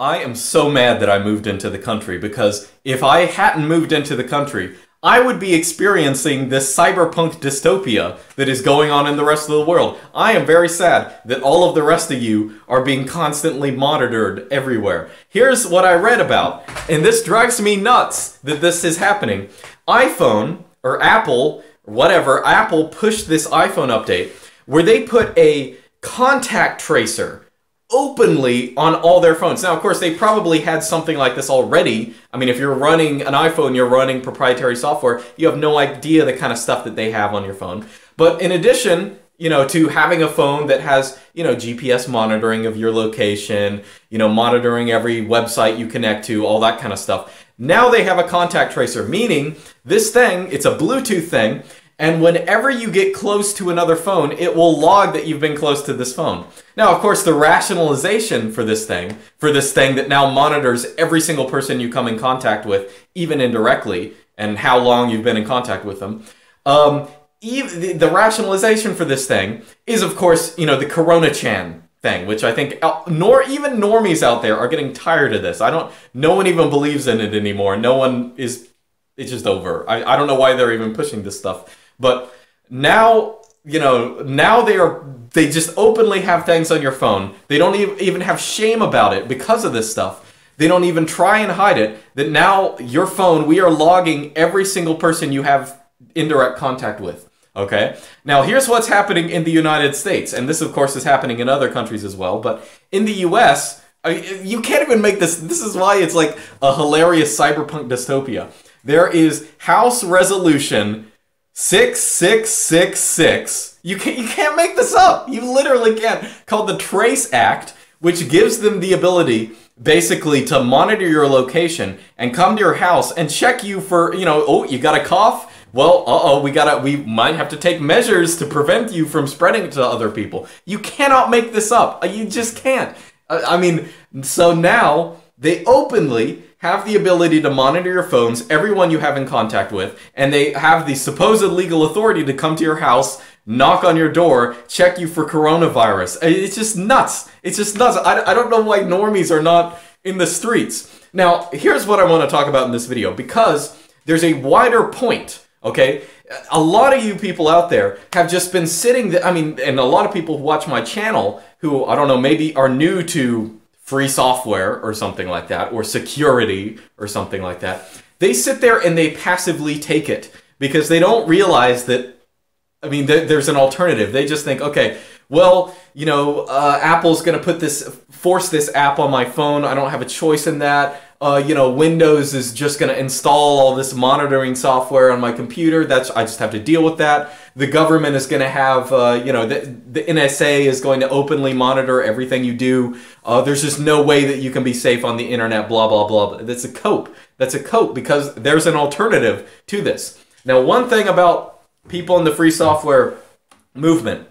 I am so mad that I moved into the country because if I hadn't moved into the country, I would be experiencing this cyberpunk dystopia that is going on in the rest of the world. I am very sad that all of the rest of you are being constantly monitored everywhere. Here's what I read about, and this drives me nuts that this is happening. iPhone, or Apple, whatever, Apple pushed this iPhone update where they put a contact tracer openly on all their phones. Now, of course, they probably had something like this already. I mean, if you're running an iPhone, you're running proprietary software, you have no idea the kind of stuff that they have on your phone. But in addition, you know, to having a phone that has, you know, GPS monitoring of your location, you know, monitoring every website you connect to, all that kind of stuff. Now they have a contact tracer, meaning this thing, it's a Bluetooth thing, and whenever you get close to another phone, it will log that you've been close to this phone. Now, of course, the rationalization for this thing, for this thing that now monitors every single person you come in contact with, even indirectly, and how long you've been in contact with them, um, even, the rationalization for this thing is, of course, you know, the Corona Chan thing, which I think uh, nor even normies out there are getting tired of this. I don't. No one even believes in it anymore. No one is. It's just over. I, I don't know why they're even pushing this stuff. But now, you know, now they are they just openly have things on your phone. They don't even have shame about it because of this stuff. They don't even try and hide it. That now your phone, we are logging every single person you have indirect contact with. Okay? Now, here's what's happening in the United States. And this, of course, is happening in other countries as well. But in the US, I you can't even make this. This is why it's like a hilarious cyberpunk dystopia. There is House Resolution 6666. You can't, you can't make this up. You literally can't. Called the Trace Act, which gives them the ability basically to monitor your location and come to your house and check you for, you know, oh, you got a cough? Well, uh-oh, we gotta, we might have to take measures to prevent you from spreading it to other people. You cannot make this up. Uh, you just can't. Uh, I mean, so now they openly have the ability to monitor your phones, everyone you have in contact with, and they have the supposed legal authority to come to your house, knock on your door, check you for coronavirus. It's just nuts. It's just nuts. I, I don't know why normies are not in the streets. Now, here's what I want to talk about in this video because there's a wider point, okay? A lot of you people out there have just been sitting, I mean, and a lot of people who watch my channel who, I don't know, maybe are new to free software or something like that, or security or something like that, they sit there and they passively take it because they don't realize that, I mean, there's an alternative. They just think, okay, well, you know, uh, Apple's going to put this, force this app on my phone. I don't have a choice in that uh, you know, Windows is just going to install all this monitoring software on my computer. That's I just have to deal with that. The government is going to have, uh, you know, the, the NSA is going to openly monitor everything you do. Uh, there's just no way that you can be safe on the internet. Blah blah blah. That's a cope. That's a cope because there's an alternative to this. Now, one thing about people in the free software movement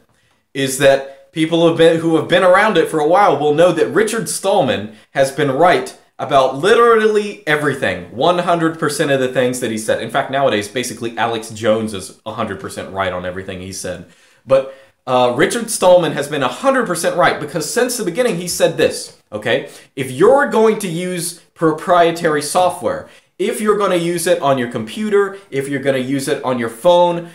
is that people have been, who have been around it for a while will know that Richard Stallman has been right about literally everything. 100% of the things that he said. In fact, nowadays, basically, Alex Jones is 100% right on everything he said. But uh, Richard Stallman has been 100% right because since the beginning, he said this, okay? If you're going to use proprietary software, if you're going to use it on your computer, if you're going to use it on your phone,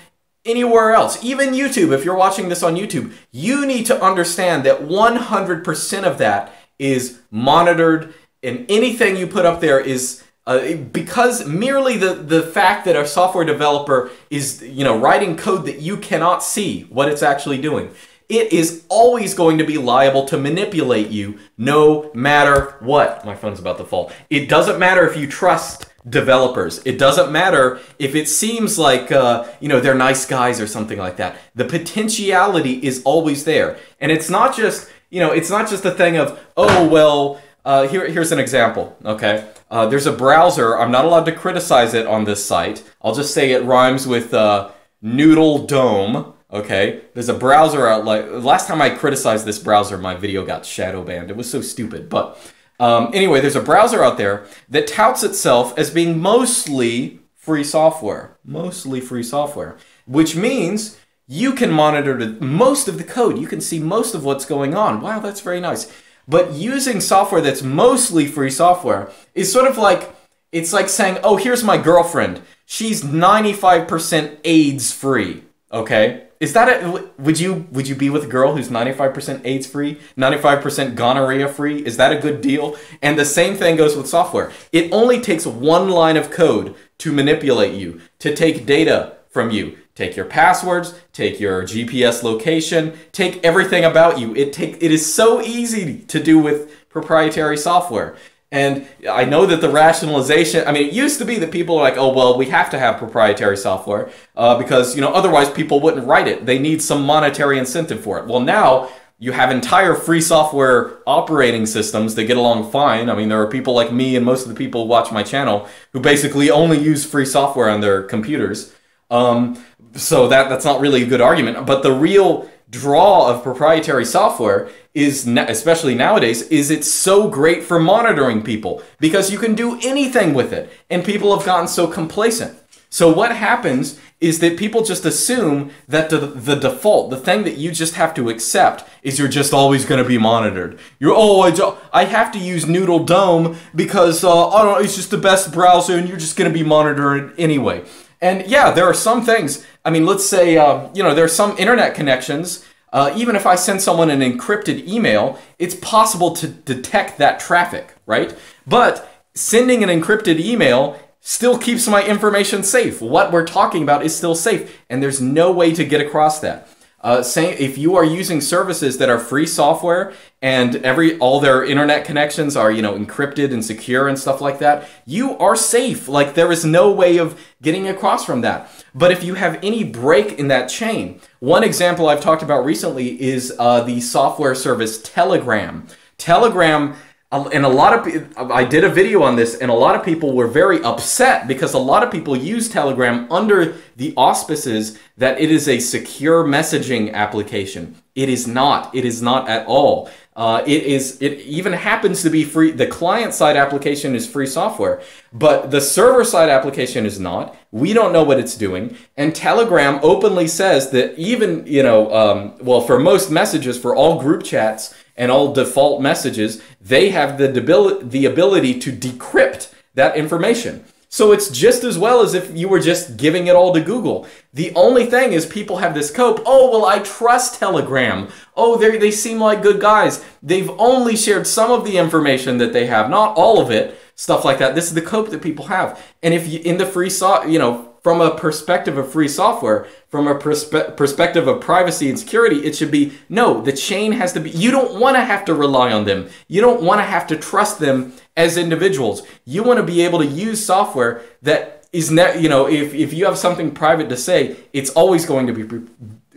anywhere else, even YouTube, if you're watching this on YouTube, you need to understand that 100% of that is monitored and anything you put up there is uh, because merely the, the fact that a software developer is you know writing code that you cannot see what it's actually doing it is always going to be liable to manipulate you no matter what. My phone's about to fall. It doesn't matter if you trust developers. It doesn't matter if it seems like uh, you know they're nice guys or something like that. The potentiality is always there. And it's not just you know it's not just a thing of oh well uh, here, here's an example, okay? Uh, there's a browser. I'm not allowed to criticize it on this site. I'll just say it rhymes with uh, Noodle Dome, okay? There's a browser out, like, last time I criticized this browser, my video got shadow banned. It was so stupid, but um, anyway, there's a browser out there that touts itself as being mostly free software. Mostly free software, which means you can monitor most of the code. You can see most of what's going on. Wow, that's very nice. But using software that's mostly free software is sort of like it's like saying, "Oh, here's my girlfriend. She's 95% AIDS free." Okay? Is that a would you would you be with a girl who's 95% AIDS free, 95% gonorrhea free? Is that a good deal? And the same thing goes with software. It only takes one line of code to manipulate you, to take data from you. Take your passwords, take your GPS location, take everything about you. It take it is so easy to do with proprietary software. And I know that the rationalization, I mean, it used to be that people are like, oh, well, we have to have proprietary software uh, because, you know, otherwise people wouldn't write it. They need some monetary incentive for it. Well, now you have entire free software operating systems that get along fine. I mean, there are people like me and most of the people who watch my channel who basically only use free software on their computers. Um, so that that's not really a good argument. But the real draw of proprietary software is especially nowadays is it's so great for monitoring people because you can do anything with it. And people have gotten so complacent. So what happens is that people just assume that the, the default the thing that you just have to accept is you're just always going to be monitored. You're oh I, I have to use noodle dome because uh, I don't know it's just the best browser and you're just going to be monitored anyway and yeah there are some things i mean let's say uh, you know there are some internet connections uh, even if I send someone an encrypted email, it's possible to detect that traffic, right? But sending an encrypted email still keeps my information safe. What we're talking about is still safe, and there's no way to get across that. Uh, say if you are using services that are free software and every all their internet connections are you know encrypted and secure and stuff like that, you are safe. Like there is no way of getting across from that. But if you have any break in that chain, one example I've talked about recently is uh, the software service Telegram. Telegram and a lot of I did a video on this, and a lot of people were very upset because a lot of people use Telegram under the auspices that it is a secure messaging application. It is not. It is not at all. Uh, it is. It even happens to be free. The client side application is free software, but the server side application is not. We don't know what it's doing, and Telegram openly says that even you know, um, well, for most messages, for all group chats and all default messages, they have the, debil- the ability to decrypt that information. So it's just as well as if you were just giving it all to Google. The only thing is people have this cope. Oh, well, I trust Telegram. Oh, they they seem like good guys. They've only shared some of the information that they have, not all of it. Stuff like that. This is the cope that people have. And if you in the free so, you know, from a perspective of free software, from a perspe- perspective of privacy and security, it should be no, the chain has to be, you don't want to have to rely on them. You don't want to have to trust them as individuals. You want to be able to use software that is, ne- you know, if, if you have something private to say, it's always going to be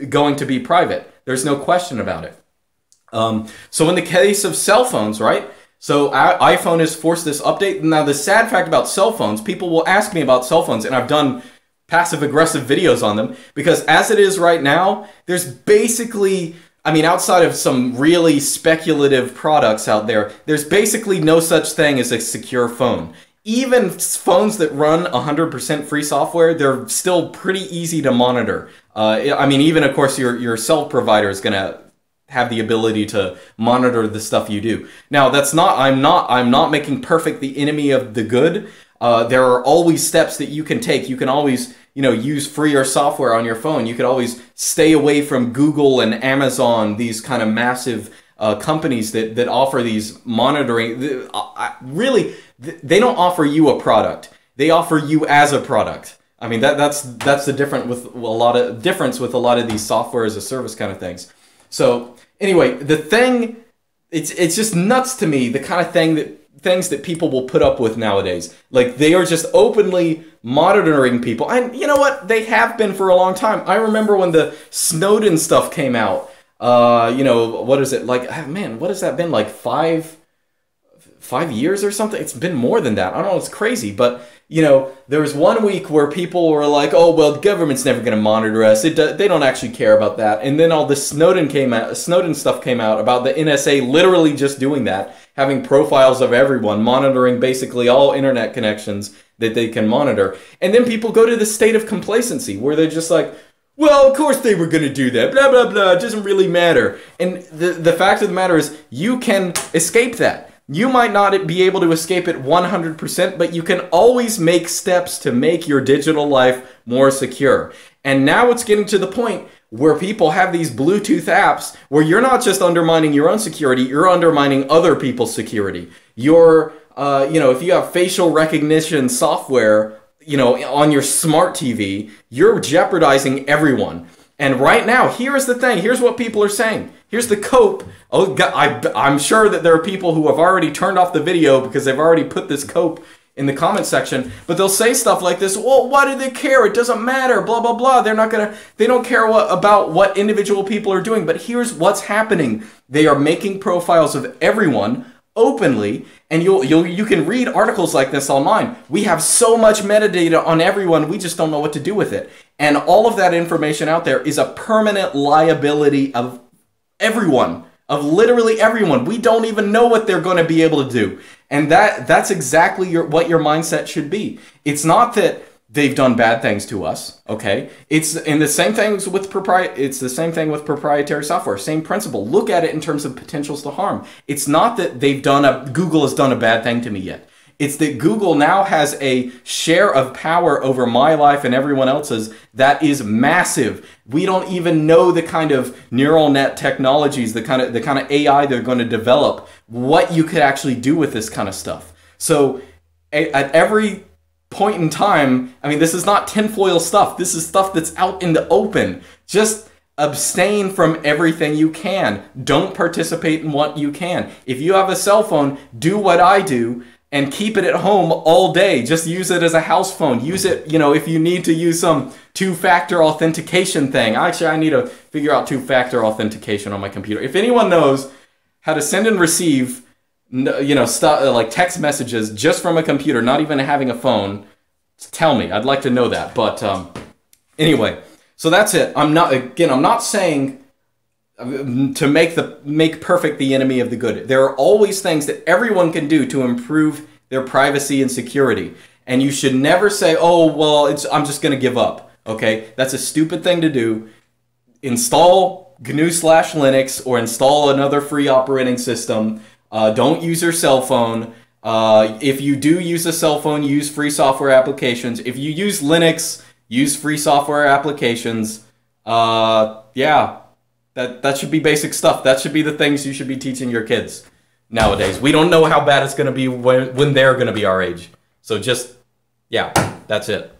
going to be private. There's no question about it. Um, so in the case of cell phones, right? So iPhone has forced this update. Now the sad fact about cell phones, people will ask me about cell phones, and I've done passive aggressive videos on them because as it is right now, there's basically I mean, outside of some really speculative products out there, there's basically no such thing as a secure phone. Even phones that run 100% free software, they're still pretty easy to monitor. Uh, I mean, even of course, your, your cell provider is going to have the ability to monitor the stuff you do. Now, that's not, I'm not, I'm not making perfect the enemy of the good. Uh, there are always steps that you can take. You can always you know use freer software on your phone. You could always stay away from google and amazon these kind of massive uh, companies that, that offer these monitoring uh, really they don't offer you a product. They offer you as a product. I mean that, that's that's the different with a lot of difference with a lot of these software as a service kind of things. So anyway the thing it's it's just nuts to me the kind of thing that things that people will put up with nowadays. Like they are just openly monitoring people. And you know what? They have been for a long time. I remember when the Snowden stuff came out. Uh, you know, what is it? Like ah, man, what has that been like 5 5 years or something? It's been more than that. I don't know, it's crazy, but you know, there was one week where people were like, "Oh, well, the government's never going to monitor us. Do, they don't actually care about that." And then all the Snowden came out, Snowden stuff came out about the NSA literally just doing that, having profiles of everyone, monitoring basically all internet connections that they can monitor. And then people go to the state of complacency where they're just like, well, of course they were going to do that. Blah blah blah. It doesn't really matter. And the the fact of the matter is, you can escape that. You might not be able to escape it 100%, but you can always make steps to make your digital life more secure. And now it's getting to the point where people have these Bluetooth apps where you're not just undermining your own security, you're undermining other people's security. You're, uh, you know, if you have facial recognition software, you know, on your smart TV, you're jeopardizing everyone. And right now, here's the thing. Here's what people are saying. Here's the cope. Oh, I, I'm sure that there are people who have already turned off the video because they've already put this cope in the comment section. But they'll say stuff like this. Well, why do they care? It doesn't matter. Blah blah blah. They're not gonna. They don't care what, about what individual people are doing. But here's what's happening. They are making profiles of everyone openly and you'll, you'll you can read articles like this online. We have so much metadata on everyone we just don't know what to do with it. And all of that information out there is a permanent liability of everyone of literally everyone. We don't even know what they're going to be able to do. And that that's exactly your what your mindset should be. It's not that they've done bad things to us okay it's in the same things with propri- it's the same thing with proprietary software same principle look at it in terms of potentials to harm it's not that they've done a google has done a bad thing to me yet it's that Google now has a share of power over my life and everyone else's that is massive. We don't even know the kind of neural net technologies, the kind of the kind of AI they're going to develop, what you could actually do with this kind of stuff. So at every point in time, I mean, this is not tinfoil stuff. This is stuff that's out in the open. Just abstain from everything you can. Don't participate in what you can. If you have a cell phone, do what I do and keep it at home all day. Just use it as a house phone. Use it, you know, if you need to use some two-factor authentication thing. Actually, I need to figure out two-factor authentication on my computer. If anyone knows how to send and receive, you know, stuff uh, like text messages just from a computer, not even having a phone, tell me. I'd like to know that. But um, anyway, so that's it. I'm not again. I'm not saying to make the make perfect the enemy of the good. There are always things that everyone can do to improve their privacy and security. And you should never say, "Oh, well, it's I'm just going to give up." Okay? That's a stupid thing to do. Install GNU slash Linux or install another free operating system. Uh, don't use your cell phone. Uh, if you do use a cell phone, use free software applications. If you use Linux, use free software applications. Uh, yeah, that that should be basic stuff. That should be the things you should be teaching your kids nowadays. We don't know how bad it's going to be when when they're going to be our age. So just yeah, that's it.